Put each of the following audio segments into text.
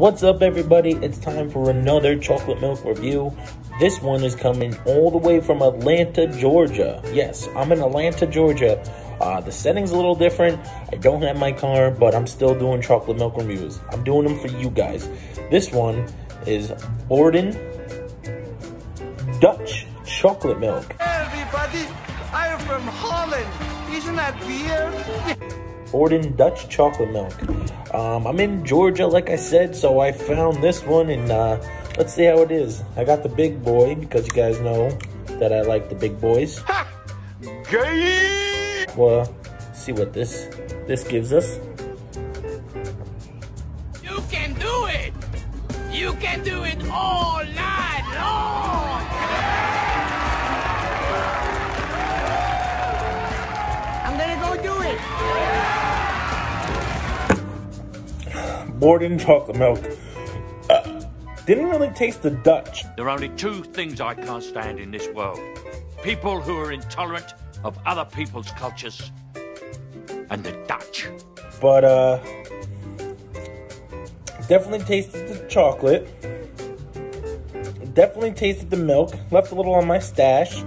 What's up, everybody? It's time for another chocolate milk review. This one is coming all the way from Atlanta, Georgia. Yes, I'm in Atlanta, Georgia. Uh, the setting's a little different. I don't have my car, but I'm still doing chocolate milk reviews. I'm doing them for you guys. This one is Borden Dutch chocolate milk. Hey everybody, I am from Holland. Isn't that weird? Borden Dutch chocolate milk. Um, I'm in Georgia, like I said, so I found this one, and uh, let's see how it is. I got the big boy because you guys know that I like the big boys. Ha! Gay! Well, see what this this gives us. You can do it! You can do it all night long! I'm gonna go do it! Borden chocolate milk. Uh, didn't really taste the Dutch. There are only two things I can't stand in this world people who are intolerant of other people's cultures, and the Dutch. But, uh, definitely tasted the chocolate. Definitely tasted the milk. Left a little on my stash.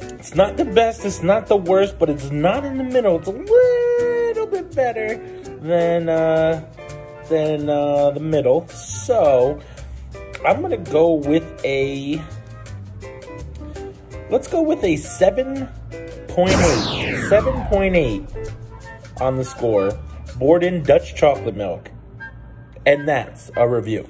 It's not the best, it's not the worst, but it's not in the middle. It's a little bit better than uh, than uh, the middle. So I'm gonna go with a. Let's go with a 7.8. 7.8 on the score. Borden Dutch chocolate milk. And that's a review.